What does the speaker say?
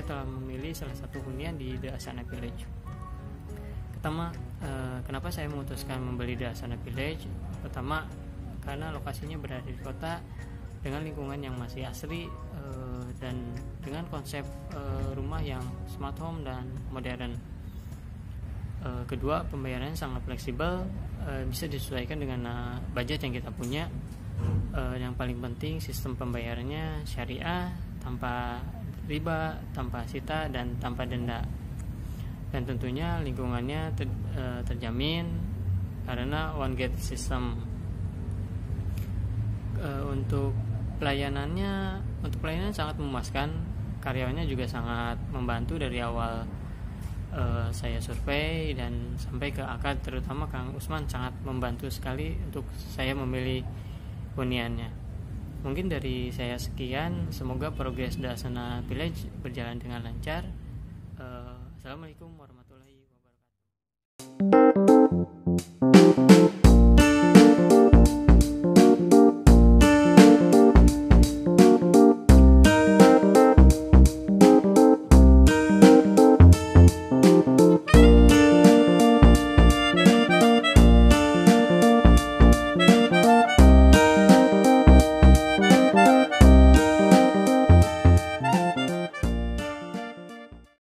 saya telah memilih salah satu hunian di The Asana Village. Pertama, eh, kenapa saya memutuskan membeli The Asana Village? Pertama, karena lokasinya berada di kota dengan lingkungan yang masih asri eh, dan dengan konsep eh, rumah yang smart home dan modern. Eh, kedua, pembayarannya sangat fleksibel, eh, bisa disesuaikan dengan eh, budget yang kita punya. Eh, yang paling penting sistem pembayarannya syariah tanpa riba, tanpa sita dan tanpa denda. Dan tentunya lingkungannya ter- eh, terjamin karena one gate system. Eh, untuk pelayanannya, untuk pelayanan sangat memuaskan. Karyawannya juga sangat membantu dari awal eh, saya survei dan sampai ke akad terutama Kang Usman sangat membantu sekali untuk saya memilih huniannya. Mungkin dari saya sekian, semoga progres Dasana Village berjalan dengan lancar. Eh, Assalamualaikum warahmatullahi